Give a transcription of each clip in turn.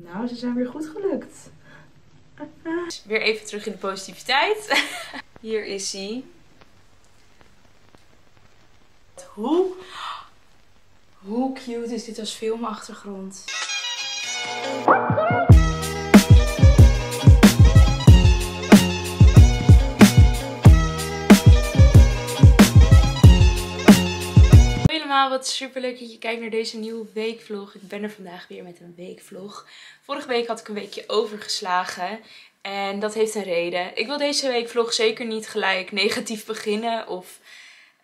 Nou, ze zijn weer goed gelukt. Weer even terug in de positiviteit. Hier is hij. Hoe, hoe cute is dit als filmachtergrond? Allemaal, wat super leuk dat je kijkt naar deze nieuwe weekvlog. Ik ben er vandaag weer met een weekvlog. Vorige week had ik een weekje overgeslagen en dat heeft een reden. Ik wil deze weekvlog zeker niet gelijk negatief beginnen of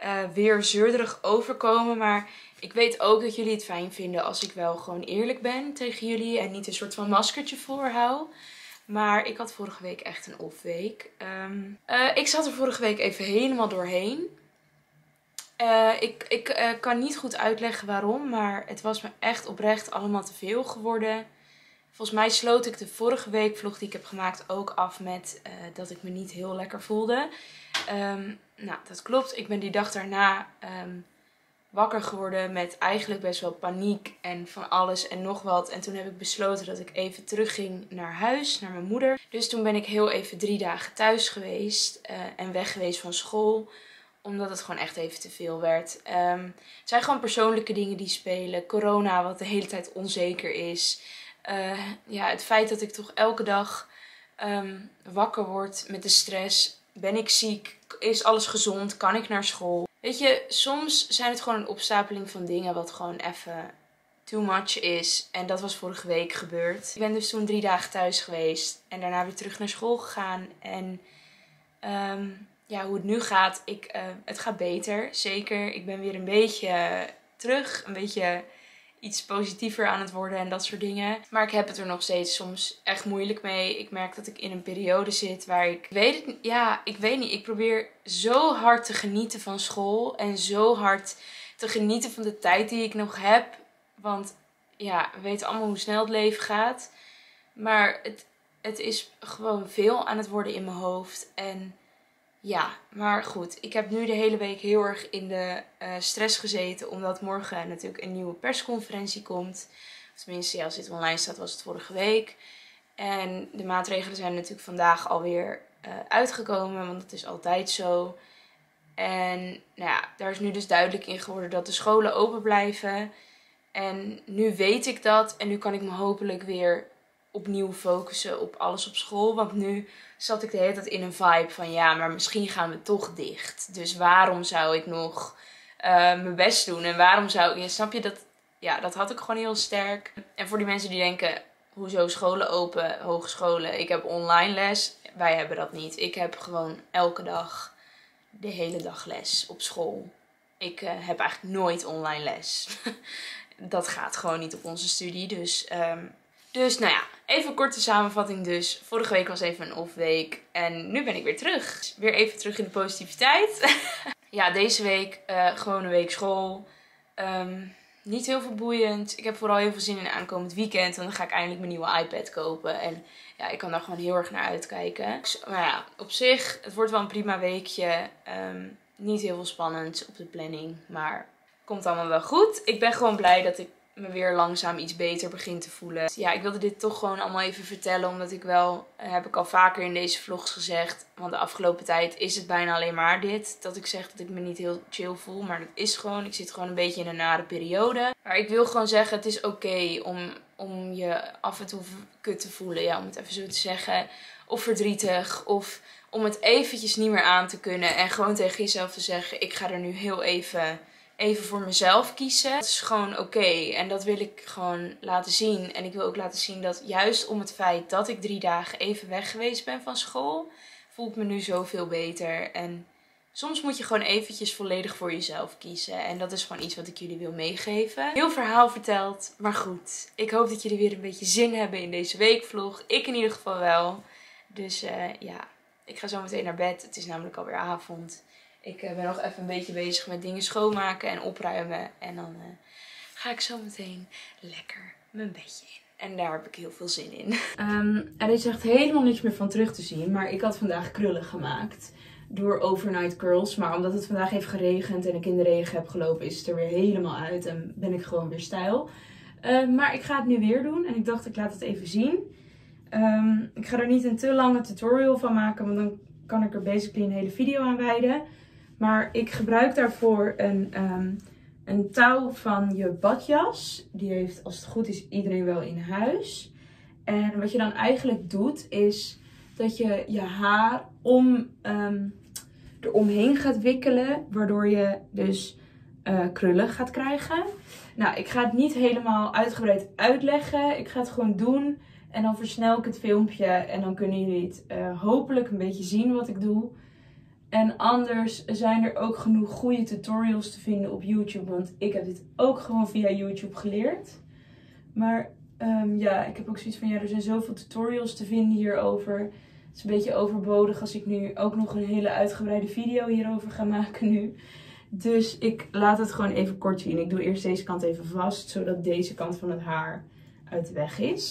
uh, weer zeurderig overkomen, maar ik weet ook dat jullie het fijn vinden als ik wel gewoon eerlijk ben tegen jullie en niet een soort van maskertje voorhoud. Maar ik had vorige week echt een off week. Ehm, eh, ik zat er vorige week even helemaal doorheen. Uh, ik ik uh, kan niet goed uitleggen waarom, maar het was me echt oprecht allemaal te veel geworden. Volgens mij sloot ik de vorige week vlog die ik heb gemaakt ook af met uh, dat ik me niet heel lekker voelde. Um, nou, dat klopt. Ik ben die dag daarna um, wakker geworden met eigenlijk best wel paniek en van alles en nog wat. En toen heb ik besloten dat ik even terugging naar huis, naar mijn moeder. Dus toen ben ik heel even drie dagen thuis geweest en weg geweest van school omdat het gewoon echt even te veel werd. Um, het zijn gewoon persoonlijke dingen die spelen. Corona, wat de hele tijd onzeker is. Uh, ja, het feit dat ik toch elke dag um, wakker word met de stress. Ben ik ziek? Is alles gezond? Kan ik naar school? Weet je, soms zijn het gewoon een opstapeling van dingen wat gewoon even too much is. En dat was vorige week gebeurd. Ik ben dus toen drie dagen thuis geweest. En daarna weer terug naar school gegaan. En um, ja, hoe het nu gaat, ik, uh, het gaat beter. Zeker. Ik ben weer een beetje terug. Een beetje iets positiever aan het worden en dat soort dingen. Maar ik heb het er nog steeds soms echt moeilijk mee. Ik merk dat ik in een periode zit waar ik weet het ja, ik weet niet. Ik probeer zo hard te genieten van school en zo hard te genieten van de tijd die ik nog heb. Want ja, we weten allemaal hoe snel het leven gaat. Maar het, het is gewoon veel aan het worden in mijn hoofd en ja, maar goed. Ik heb nu de hele week heel erg in de uh, stress gezeten. Omdat morgen natuurlijk een nieuwe persconferentie komt. Tenminste, als dit online staat, was het vorige week. En de maatregelen zijn natuurlijk vandaag alweer uh, uitgekomen. Want dat is altijd zo. En nou ja, daar is nu dus duidelijk in geworden dat de scholen open blijven. En nu weet ik dat. En nu kan ik me hopelijk weer opnieuw focussen op alles op school. Want nu zat ik de hele tijd in een vibe van ja, maar misschien gaan we toch dicht. Dus waarom zou ik nog uh, mijn best doen? En waarom zou ik, ja, snap je dat? Ja, dat had ik gewoon heel sterk. En voor die mensen die denken, hoezo scholen open, hogescholen, ik heb online les. Wij hebben dat niet. Ik heb gewoon elke dag de hele dag les op school. Ik uh, heb eigenlijk nooit online les. dat gaat gewoon niet op onze studie. Dus um, dus nou ja, even een korte samenvatting dus. Vorige week was even een off week en nu ben ik weer terug. Weer even terug in de positiviteit. ja, deze week uh, gewoon een week school. Um, niet heel veel boeiend. Ik heb vooral heel veel zin in aankomend weekend. En dan ga ik eindelijk mijn nieuwe iPad kopen. En ja, ik kan daar gewoon heel erg naar uitkijken. Maar ja, op zich, het wordt wel een prima weekje. Um, niet heel veel spannend op de planning. Maar komt allemaal wel goed. Ik ben gewoon blij dat ik me weer langzaam iets beter begin te voelen. Ja, ik wilde dit toch gewoon allemaal even vertellen. Omdat ik wel, heb ik al vaker in deze vlogs gezegd. Want de afgelopen tijd is het bijna alleen maar dit. Dat ik zeg dat ik me niet heel chill voel. Maar dat is gewoon, ik zit gewoon een beetje in een nare periode. Maar ik wil gewoon zeggen, het is oké om, om je af en toe kut te voelen. Ja, om het even zo te zeggen. Of verdrietig. Of om het eventjes niet meer aan te kunnen. En gewoon tegen jezelf te zeggen, ik ga er nu heel even even voor mezelf kiezen. Dat is gewoon oké. En dat wil ik gewoon laten zien. En ik wil ook laten zien dat juist om het feit dat ik drie dagen even weg geweest ben van school, voel ik me nu zoveel beter. En soms moet je gewoon eventjes volledig voor jezelf kiezen. En dat is gewoon iets wat ik jullie wil meegeven. Heel verhaal verteld, maar goed. Ik hoop dat jullie weer een beetje zin hebben in deze weekvlog. Ik in ieder geval wel. Dus uh, ja, ik ga zo meteen naar bed. Het is namelijk alweer avond. Ik uh, ben nog even een beetje bezig met dingen schoonmaken en opruimen. En dan uh, ga ik zo meteen lekker mijn bedje in. En daar heb ik heel veel zin in. Um, er is echt helemaal niks meer van terug te zien. Maar ik had vandaag krullen gemaakt. Door overnight curls. Maar omdat het vandaag heeft geregend en ik in de regen heb gelopen, is het er weer helemaal uit. En ben ik gewoon weer stijl. Eh, maar ik ga het nu weer doen en ik dacht ik laat het even zien. Ehm, ik ga er niet een te lange tutorial van maken, want dan kan ik er basically een hele video aan wijden. Maar ik gebruik daarvoor een, ehm, een touw van je badjas. Die heeft als het goed is iedereen wel in huis. En wat je dan eigenlijk doet is dat je je haar om, um, eromheen gaat wikkelen. Waardoor je dus uh, krullen gaat krijgen. Nou, ik ga het niet helemaal uitgebreid uitleggen. Ik ga het gewoon doen. En dan versnel ik het filmpje. En dan kunnen jullie het uh, hopelijk een beetje zien wat ik doe. En anders zijn er ook genoeg goede tutorials te vinden op YouTube. Want ik heb dit ook gewoon via YouTube geleerd. Maar um, ja, ik heb ook zoiets van, ja, er zijn zoveel tutorials te vinden hierover. Het is een beetje overbodig als ik nu ook nog een hele uitgebreide video hierover ga maken nu. Dus ik laat het gewoon even kort zien. Ik doe eerst deze kant even vast, zodat deze kant van het haar uit de weg is.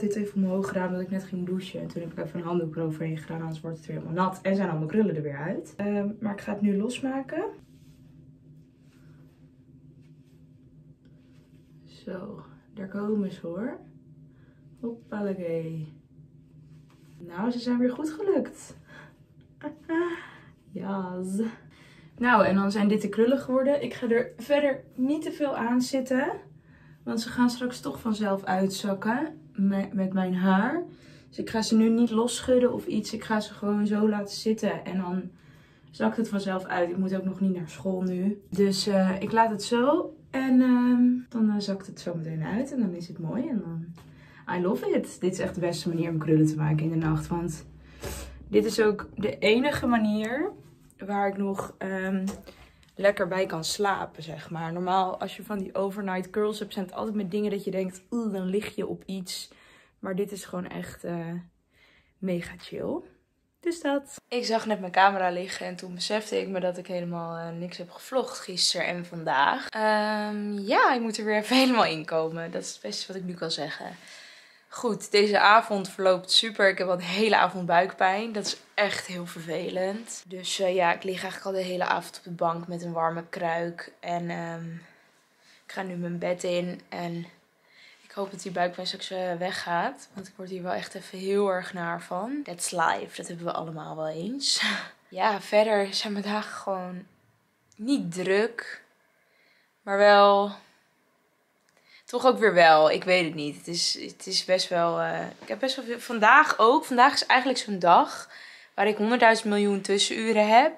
Dit even omhoog gedaan omdat ik net ging douchen. En toen heb ik even een handdoek eroverheen gedaan, anders wordt het weer helemaal nat. En zijn al mijn krullen er weer uit. Um, maar ik ga het nu losmaken. Zo, daar komen ze hoor. Hoppalakee. Nou, ze zijn weer goed gelukt. Yes. Nou, en dan zijn dit de krullen geworden. Ik ga er verder niet te veel aan zitten. Want ze gaan straks toch vanzelf uitzakken met, mijn haar. Dus ik ga ze nu niet losschudden of iets. Ik ga ze gewoon zo laten zitten. En dan zakt het vanzelf uit. Ik moet ook nog niet naar school nu. Dus uh, ik laat het zo. En uh, dan uh, zakt het zo meteen uit. En dan is het mooi. En dan... I love it. Dit is echt de beste manier om krullen te maken in de nacht. Want dit is ook de enige manier waar ik nog um, lekker bij kan slapen, zeg maar. Normaal, als je van die overnight curls hebt, zijn het altijd met dingen dat je denkt, oeh, dan lig je op iets. Maar dit is gewoon echt uh, mega chill. Dus dat. Ik zag net mijn camera liggen en toen besefte ik me dat ik helemaal uh, niks heb gevlogd gisteren en vandaag. Um, ja, ik moet er weer even helemaal in komen. Dat is het beste wat ik nu kan zeggen. Goed, deze avond verloopt super. Ik heb al de hele avond buikpijn. Dat is echt heel vervelend. Dus uh, ja, ik lig eigenlijk al de hele avond op de bank met een warme kruik. En um, ik ga nu mijn bed in. En ik hoop dat die buikpijn straks uh, weggaat. Want ik word hier wel echt even heel erg naar van. That's life. Dat hebben we allemaal wel eens. ja, verder zijn mijn dagen gewoon niet druk. Maar wel toch ook weer wel. Ik weet het niet. Het is, het is best wel. Uh, ik heb best wel veel. Vandaag ook. Vandaag is eigenlijk zo'n dag waar ik 100.000 miljoen tussenuren heb.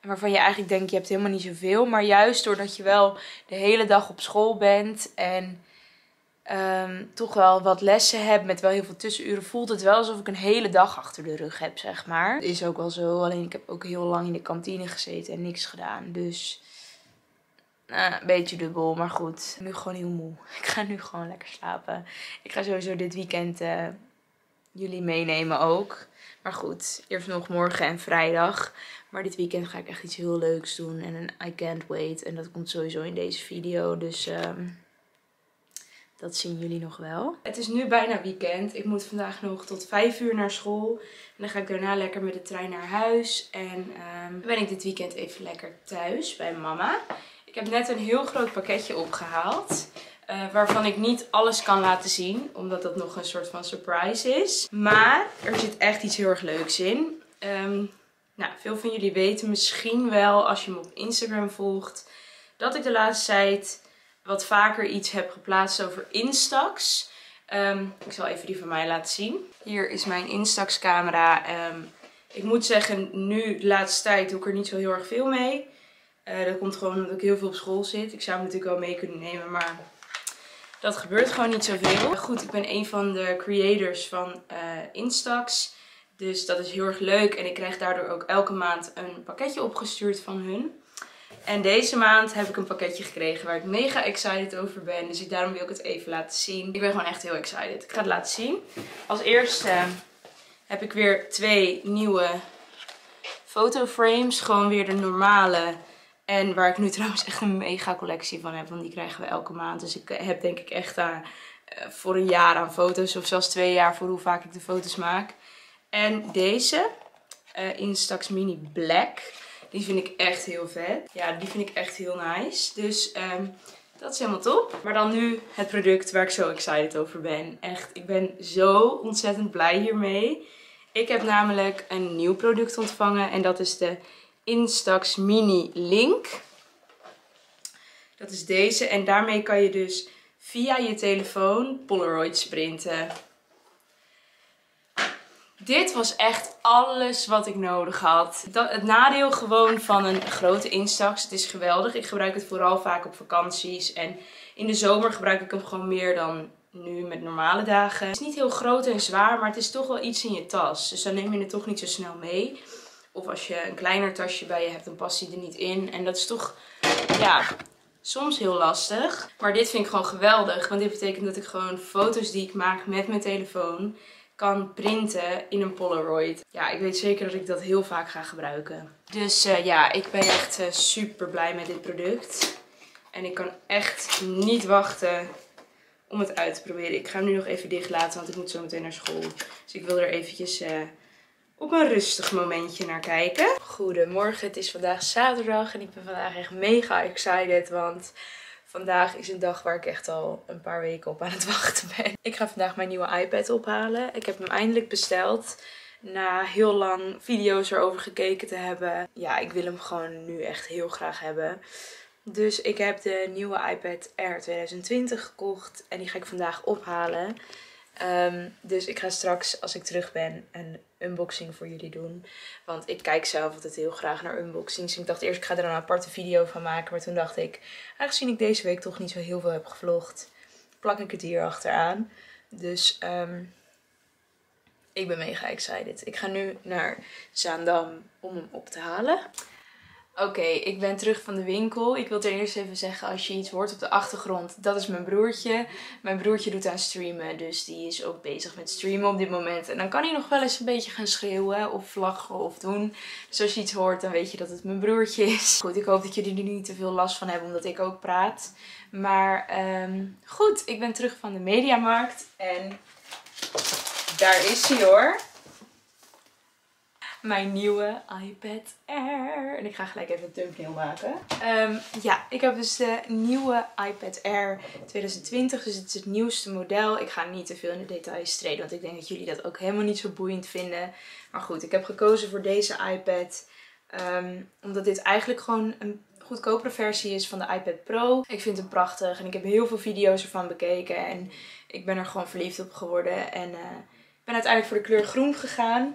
En waarvan je eigenlijk denkt, je hebt helemaal niet zoveel. Maar juist doordat je wel de hele dag op school bent en um, toch wel wat lessen hebt met wel heel veel tussenuren, voelt het wel alsof ik een hele dag achter de rug heb, zeg maar. Is ook wel zo. Alleen ik heb ook heel lang in de kantine gezeten en niks gedaan. Dus nou, een beetje dubbel, maar goed. Nu gewoon heel moe. Ik ga nu gewoon lekker slapen. Ik ga sowieso dit weekend uh, jullie meenemen ook. Maar goed, eerst nog morgen en vrijdag. Maar dit weekend ga ik echt iets heel leuks doen. En I can't wait. En dat komt sowieso in deze video. Dus um, dat zien jullie nog wel. Het is nu bijna weekend. Ik moet vandaag nog tot 5 uur naar school. En dan ga ik daarna lekker met de trein naar huis. En um, ben ik dit weekend even lekker thuis bij mama. Ik heb net een heel groot pakketje opgehaald. Uh, waarvan ik niet alles kan laten zien. Omdat dat nog een soort van surprise is. Maar er zit echt iets heel erg leuks in. Um, nou, veel van jullie weten misschien wel als je me op Instagram volgt. Dat ik de laatste tijd wat vaker iets heb geplaatst over Instax. Um, ik zal even die van mij laten zien. Hier is mijn Instax camera. Um, Ik moet zeggen, nu de laatste tijd doe ik er niet zo heel erg veel mee. Uh, dat komt gewoon omdat ik heel veel op school zit. Ik zou hem natuurlijk wel mee kunnen nemen, maar dat gebeurt gewoon niet zoveel. Goed, ik ben een van de creators van uh, Instax. Dus dat is heel erg leuk. En ik krijg daardoor ook elke maand een pakketje opgestuurd van hun. En deze maand heb ik een pakketje gekregen waar ik mega excited over ben. Dus ik, daarom wil ik het even laten zien. Ik ben gewoon echt heel excited. Ik ga het laten zien. Als eerste heb ik weer twee nieuwe fotoframes. Gewoon weer de normale. En waar ik nu trouwens echt een mega collectie van heb. Want die krijgen we elke maand. Dus ik heb denk ik echt aan, uh, voor een jaar aan foto's. Of zelfs twee jaar voor hoe vaak ik de foto's maak. En deze. Uh, Instax Mini Black. Die vind ik echt heel vet. Ja, die vind ik echt heel nice. Dus um, dat is helemaal top. Maar dan nu het product waar ik zo excited over ben. Echt, ik ben zo ontzettend blij hiermee. Ik heb namelijk een nieuw product ontvangen. En dat is de Instax Mini Link. Dat is deze. En daarmee kan je dus via je telefoon Polaroids printen. Dit was echt alles wat ik nodig had. Dat, het nadeel gewoon van een grote Instax. Het is geweldig. Ik gebruik het vooral vaak op vakanties. En in de zomer gebruik ik hem gewoon meer dan nu met normale dagen. Het is niet heel groot en zwaar, maar het is toch wel iets in je tas. Dus dan neem je het toch niet zo snel mee. Of als je een kleiner tasje bij je hebt, dan past hij er niet in. En dat is toch, ja, soms heel lastig. Maar dit vind ik gewoon geweldig. Want dit betekent dat ik gewoon foto's die ik maak met mijn telefoon kan printen in een Polaroid. Ja, ik weet zeker dat ik dat heel vaak ga gebruiken. Dus uh, ja, ik ben echt uh, super blij met dit product. En ik kan echt niet wachten om het uit te proberen. Ik ga hem nu nog even dicht laten, want ik moet zo meteen naar school. Dus ik wil er eventjes uh, op een rustig momentje naar kijken. Goedemorgen, het is vandaag zaterdag en ik ben vandaag echt mega excited, want Vandaag is een dag waar ik echt al een paar weken op aan het wachten ben. Ik ga vandaag mijn nieuwe iPad ophalen. Ik heb hem eindelijk besteld. Na heel lang video's erover gekeken te hebben. Ja, ik wil hem gewoon nu echt heel graag hebben. Dus ik heb de nieuwe iPad Air 2020 gekocht. En die ga ik vandaag ophalen. Um, dus ik ga straks, als ik terug ben, een unboxing voor jullie doen. Want ik kijk zelf altijd heel graag naar unboxings. Ik dacht eerst, ik ga er een aparte video van maken. Maar toen dacht ik, aangezien ik deze week toch niet zo heel veel heb gevlogd, plak ik het hier achteraan. Dus um, ik ben mega excited. Ik ga nu naar Zaandam om hem op te halen. Oké, ik ben terug van de winkel. Ik wil ten eerste even zeggen, als je iets hoort op de achtergrond, dat is mijn broertje. Mijn broertje doet aan streamen, dus die is ook bezig met streamen op dit moment. En dan kan hij nog wel eens een beetje gaan schreeuwen of vlaggen of doen. Dus als je iets hoort, dan weet je dat het mijn broertje is. Goed, ik hoop dat jullie er niet te veel last van hebben, omdat ik ook praat. Maar um, goed, ik ben terug van de Mediamarkt en daar is hij hoor mijn nieuwe iPad Air. En ik ga gelijk even een thumbnail maken. Um, ja, ik heb dus de nieuwe iPad Air 2020. Dus het is het nieuwste model. Ik ga niet te veel in de details treden. Want ik denk dat jullie dat ook helemaal niet zo boeiend vinden. Maar goed, ik heb gekozen voor deze iPad. Um, omdat dit eigenlijk gewoon een goedkopere versie is van de iPad Pro. Ik vind hem prachtig en ik heb heel veel video's ervan bekeken. En ik ben er gewoon verliefd op geworden. En ik ben uiteindelijk voor de kleur groen gegaan.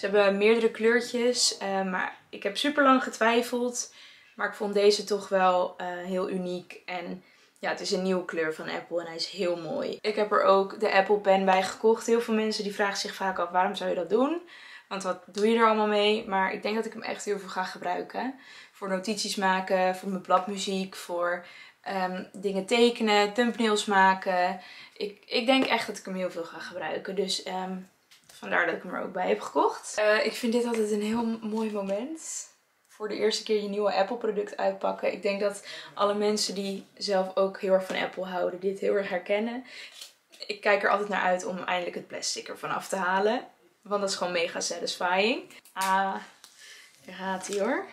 Ze hebben meerdere kleurtjes, uh, maar ik heb super lang getwijfeld. Maar ik vond deze toch wel uh, heel uniek. En ja, het is een nieuwe kleur van Apple en hij is heel mooi. Ik heb er ook de Apple Pen bij gekocht. Heel veel mensen die vragen zich vaak af waarom zou je dat doen? Want wat doe je er allemaal mee? Maar ik denk dat ik hem echt heel veel ga gebruiken. Voor notities maken, voor mijn bladmuziek, voor um, dingen tekenen, thumbnails maken. Ik, ik denk echt dat ik hem heel veel ga gebruiken. Dus um, Vandaar dat ik hem er ook bij heb gekocht. Uh, ik vind dit altijd een heel mooi moment. Voor de eerste keer je nieuwe Apple product uitpakken. Ik denk dat alle mensen die zelf ook heel erg van Apple houden dit heel erg herkennen. Ik kijk er altijd naar uit om eindelijk het plastic ervan af te halen. Want dat is gewoon mega satisfying. Ah, daar gaat hij hoor.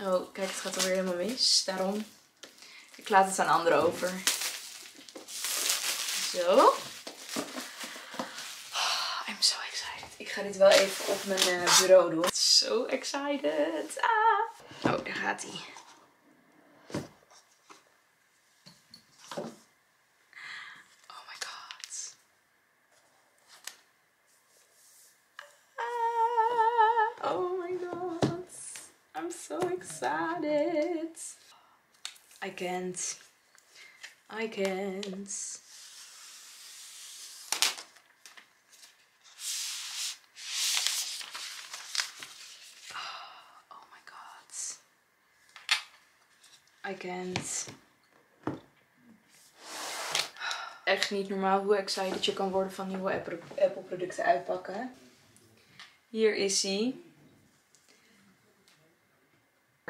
Oh, kijk, het gaat alweer helemaal mis. Daarom, ik laat het aan anderen over. Zo. Ik ga dit wel even op mijn eh, bureau doen. So excited. Ah. Oh, daar gaat hij. Oh my god. Ah. Oh my god. I'm so excited. I can't. I can't. Echt niet normaal hoe excited je kan worden van nieuwe Apple producten uitpakken. Hier is hij.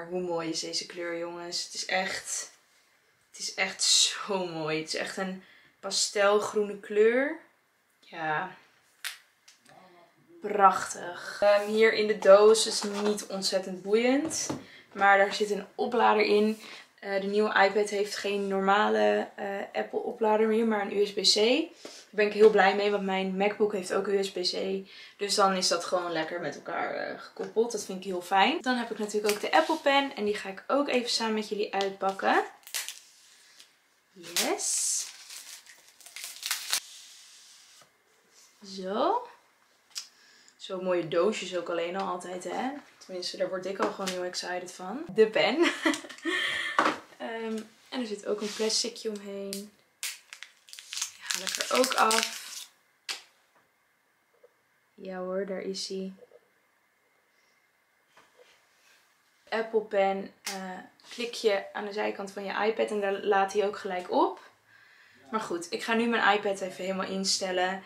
Hoe mooi is deze kleur, jongens? Het is echt, het is echt zo mooi. Het is echt een pastelgroene kleur. Ja, prachtig. Ehm, hier in de doos is niet ontzettend boeiend. Maar daar zit een oplader in. Eh, de nieuwe iPad heeft geen normale eh, Apple oplader meer, maar een USB-C. Daar ben ik heel blij mee, want mijn MacBook heeft ook USB-C. Dus dan is dat gewoon lekker met elkaar uh, gekoppeld. Dat vind ik heel fijn. Dan heb ik natuurlijk ook de Apple Pen. En die ga ik ook even samen met jullie uitpakken. Yes. Zo. Zo'n mooie doosjes ook alleen al altijd, hè. Tenminste, daar word ik al gewoon heel excited van. De pen. um, en er zit ook een plasticje omheen haal ik er ook af. Ja hoor, daar is hij. Apple Pen uh, klik je aan de zijkant van je iPad en daar laat hij ook gelijk op. Maar goed, ik ga nu mijn iPad even helemaal instellen.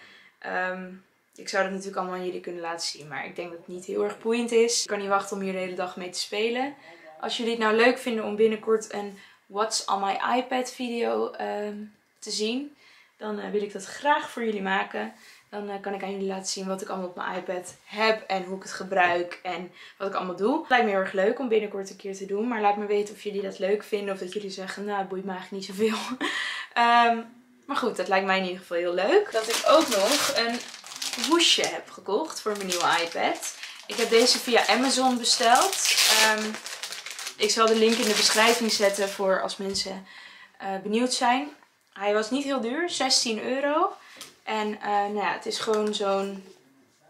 Um, ik zou dat natuurlijk allemaal aan jullie kunnen laten zien, maar ik denk dat het niet heel erg boeiend is. Ik kan niet wachten om hier de hele dag mee te spelen. Als jullie het nou leuk vinden om binnenkort een What's on my iPad video um, te zien, dan uh, wil ik dat graag voor jullie maken. Dan uh, kan ik aan jullie laten zien wat ik allemaal op mijn iPad heb en hoe ik het gebruik en wat ik allemaal doe. Het lijkt me heel erg leuk om binnenkort een keer te doen. Maar laat me weten of jullie dat leuk vinden of dat jullie zeggen, nou het boeit me eigenlijk niet zoveel. um, maar goed, dat lijkt mij in ieder geval heel leuk. Dat ik ook nog een hoesje heb gekocht voor mijn nieuwe iPad. Ik heb deze via Amazon besteld. Um, ik zal de link in de beschrijving zetten voor als mensen uh, benieuwd zijn. Hij was niet heel duur, 16 euro. En uh, nou ja, het is gewoon zo'n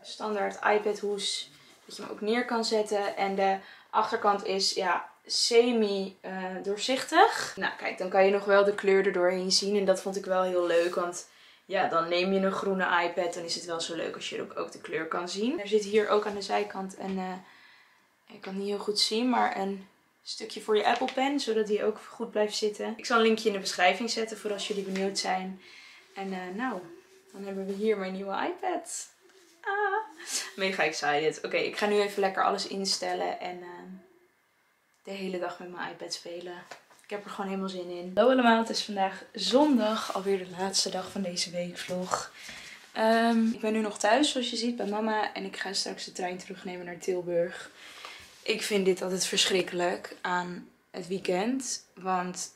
standaard iPad hoes dat je hem ook neer kan zetten. En de achterkant is ja, semi uh, doorzichtig. Nou kijk, dan kan je nog wel de kleur er doorheen zien. En dat vond ik wel heel leuk, want ja, dan neem je een groene iPad. Dan is het wel zo leuk als je ook, ook de kleur kan zien. Er zit hier ook aan de zijkant een, ik kan het niet heel goed zien, maar een stukje voor je Apple Pen, zodat die ook goed blijft zitten. Ik zal een linkje in de beschrijving zetten voor als jullie benieuwd zijn. En uh, nou, dan hebben we hier mijn nieuwe iPad. Ah, mega excited. Oké, ik ga nu even lekker alles instellen en uh, de hele dag met mijn iPad spelen. Ik heb er gewoon helemaal zin in. Hallo allemaal, het is vandaag zondag, alweer de laatste dag van deze weekvlog. Um, ik ben nu nog thuis, zoals je ziet, bij mama. En ik ga straks de trein terugnemen naar Tilburg. Ik vind dit altijd verschrikkelijk aan het weekend. Want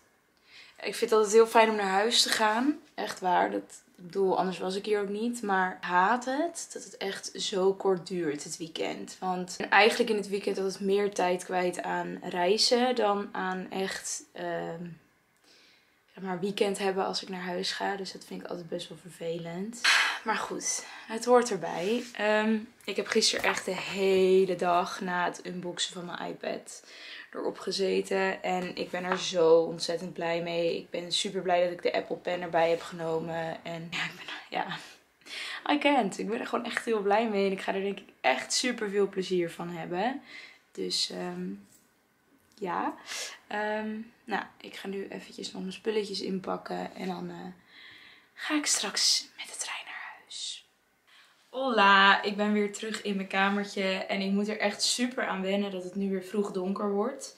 ik vind het altijd heel fijn om naar huis te gaan. Echt waar. Dat, ik bedoel, anders was ik hier ook niet. Maar haat het dat het echt zo kort duurt, het weekend. Want eigenlijk in het weekend altijd meer tijd kwijt aan reizen dan aan echt... Uh, maar weekend hebben als ik naar huis ga. Dus dat vind ik altijd best wel vervelend. Maar goed, het hoort erbij. Um, ik heb gisteren echt de hele dag na het unboxen van mijn iPad erop gezeten. En ik ben er zo ontzettend blij mee. Ik ben super blij dat ik de Apple Pen erbij heb genomen. En ja, ik ben, ja, I can't. Ik ben er gewoon echt heel blij mee. En ik ga er denk ik echt super veel plezier van hebben. Dus um, ja. Um, nou, ik ga nu eventjes nog mijn spulletjes inpakken. En dan uh, ga ik straks met de trein. Hola, ik ben weer terug in mijn kamertje. En ik moet er echt super aan wennen dat het nu weer vroeg donker wordt.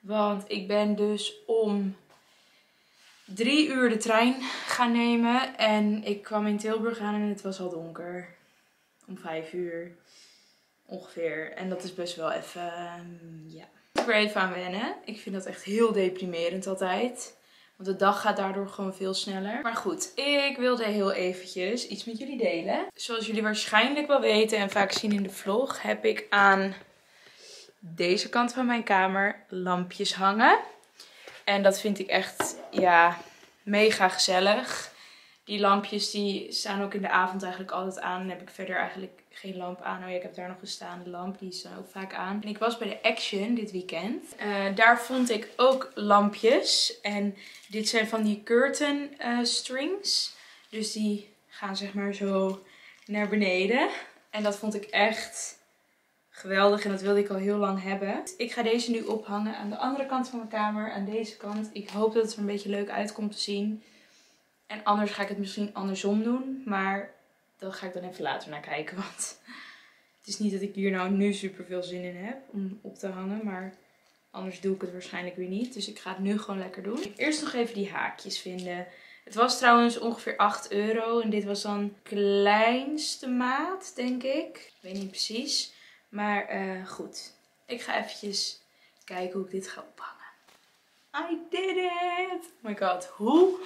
Want ik ben dus om drie uur de trein gaan nemen. En ik kwam in Tilburg aan en het was al donker. Om vijf uur ongeveer. En dat is best wel even, ja er even aan wennen. Ik vind dat echt heel deprimerend altijd. Want de dag gaat daardoor gewoon veel sneller. Maar goed, ik wilde heel eventjes iets met jullie delen. Zoals jullie waarschijnlijk wel weten en vaak zien in de vlog, heb ik aan deze kant van mijn kamer lampjes hangen. En dat vind ik echt, ja, mega gezellig. Die lampjes die staan ook in de avond eigenlijk altijd aan. En heb ik verder eigenlijk geen lamp aan. Oh ja, ik heb daar nog een staande lamp. Die is dan ook vaak aan. En ik was bij de Action dit weekend. Uh, daar vond ik ook lampjes. En dit zijn van die curtain uh, strings. Dus die gaan zeg maar zo naar beneden. En dat vond ik echt geweldig. En dat wilde ik al heel lang hebben. Ik ga deze nu ophangen aan de andere kant van mijn kamer. Aan deze kant. Ik hoop dat het er een beetje leuk uitkomt te zien. En anders ga ik het misschien andersom doen. Maar daar ga ik dan even later naar kijken. Want het is niet dat ik hier nou nu super veel zin in heb om op te hangen. Maar anders doe ik het waarschijnlijk weer niet. Dus ik ga het nu gewoon lekker doen. Eerst nog even die haakjes vinden. Het was trouwens ongeveer 8 euro. En dit was dan kleinste maat, denk ik. Ik weet niet precies. Maar uh, goed. Ik ga eventjes kijken hoe ik dit ga ophangen. I did it! Oh my god. Hoe...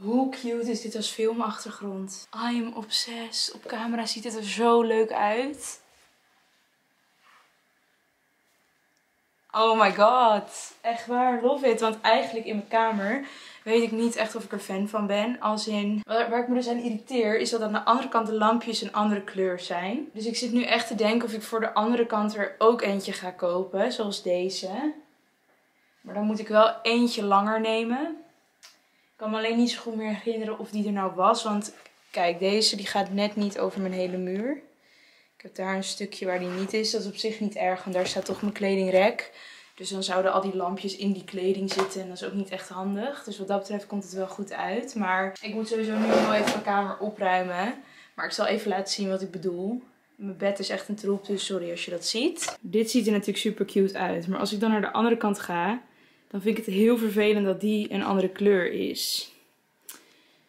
Hoe cute is dit als filmachtergrond? I am obsessed. Op camera ziet het er zo leuk uit. Oh my god. Echt waar, love it. Want eigenlijk in mijn kamer weet ik niet echt of ik er fan van ben. Als in, waar, ik me dus aan irriteer, is dat aan de andere kant de lampjes een andere kleur zijn. Dus ik zit nu echt te denken of ik voor de andere kant er ook eentje ga kopen. Zoals deze. Maar dan moet ik wel eentje langer nemen. Kan me alleen niet zo goed meer herinneren of die er nou was. Want kijk, deze die gaat net niet over mijn hele muur. Ik heb daar een stukje waar die niet is. Dat is op zich niet erg, want daar staat toch mijn kledingrek. Dus dan zouden al die lampjes in die kleding zitten. En dat is ook niet echt handig. Dus wat dat betreft komt het wel goed uit. Maar ik moet sowieso nu wel even mijn kamer opruimen. Maar ik zal even laten zien wat ik bedoel. Mijn bed is echt een troep, dus sorry als je dat ziet. Dit ziet er natuurlijk super cute uit. Maar als ik dan naar de andere kant ga, dan vind ik het heel vervelend dat die een andere kleur is.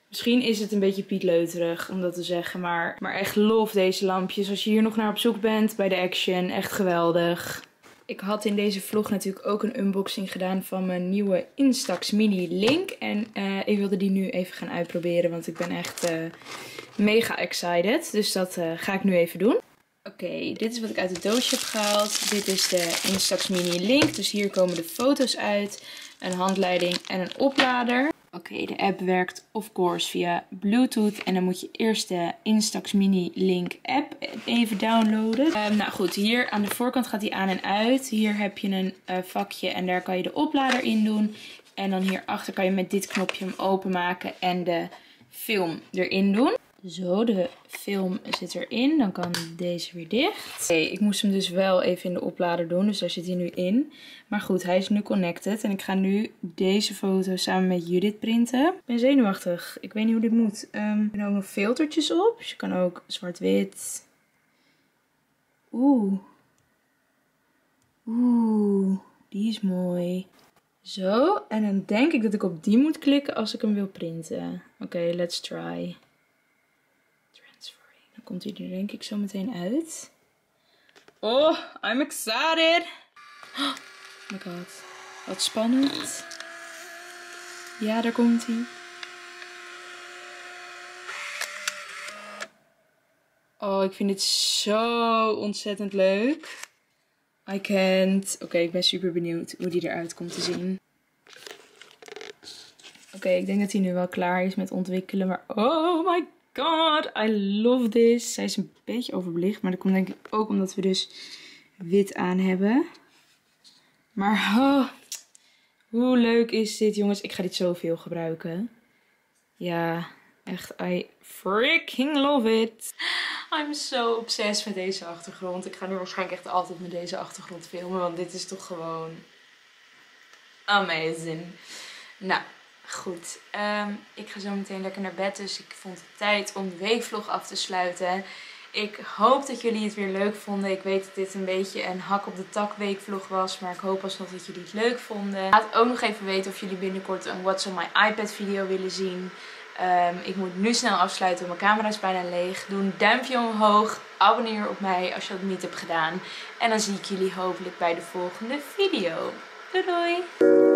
Misschien is het een beetje pietleuterig om dat te zeggen, maar, maar echt lof deze lampjes. Als je hier nog naar op zoek bent bij de Action, echt geweldig. Ik had in deze vlog natuurlijk ook een unboxing gedaan van mijn nieuwe Instax Mini Link. En uh, ik wilde die nu even gaan uitproberen, want ik ben echt uh, mega excited. Dus dat uh, ga ik nu even doen. Oké, dit is wat ik uit het doosje heb gehaald. Dit is de Instax Mini Link. Dus hier komen de foto's uit, een handleiding en een oplader. Oké, de app werkt of course via Bluetooth. En dan moet je eerst de Instax Mini Link app even downloaden. Um, nou goed, hier aan de voorkant gaat die aan en uit. Hier heb je een uh, vakje en daar kan je de oplader in doen. En dan hierachter kan je met dit knopje hem openmaken en de film erin doen. Zo, de film zit erin. Dan kan deze weer dicht. Oké, ik moest hem dus wel even in de oplader doen. Dus daar zit hij nu in. Maar goed, hij is nu connected. En ik ga nu deze foto samen met Judith printen. Ik ben zenuwachtig. Ik weet niet hoe dit moet. Um, er zijn nog filtertjes op. Dus je kan ook zwart-wit. Oeh. Oeh, die is mooi. Zo, en dan denk ik dat ik op die moet klikken als ik hem wil printen. Oké, let's try. Dan komt hij er denk ik zo meteen uit. Oh, I'm excited. Oh my god. Wat spannend. Ja, daar komt hij. Oh, ik vind dit zo ontzettend leuk. I can't. Oké, ik ben super benieuwd hoe die eruit komt te zien. Oké, ik denk dat hij nu wel klaar is met ontwikkelen. Maar oh my god, I love this. Zij is een beetje overbelicht, maar dat komt denk ik ook omdat we dus wit aan hebben. Maar oh, hoe leuk is dit, jongens? Ik ga dit zoveel gebruiken. Ja, echt, I freaking love it. I'm so obsessed met deze achtergrond. Ik ga nu waarschijnlijk echt altijd met deze achtergrond filmen, want dit is toch gewoon amazing. Nou, Goed, um, ik ga zo meteen lekker naar bed, dus ik vond het tijd om de weekvlog af te sluiten. Ik hoop dat jullie het weer leuk vonden. Ik weet dat dit een beetje een hak op de tak weekvlog was, maar ik hoop alsnog dat jullie het leuk vonden. Laat ook nog even weten of jullie binnenkort een What's on my iPad video willen zien. Um, ik moet nu snel afsluiten, mijn camera is bijna leeg. Doe een duimpje omhoog, abonneer op mij als je dat niet hebt gedaan. En dan zie ik jullie hopelijk bij de volgende video. Doei doei!